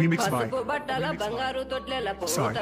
remix by Sarge.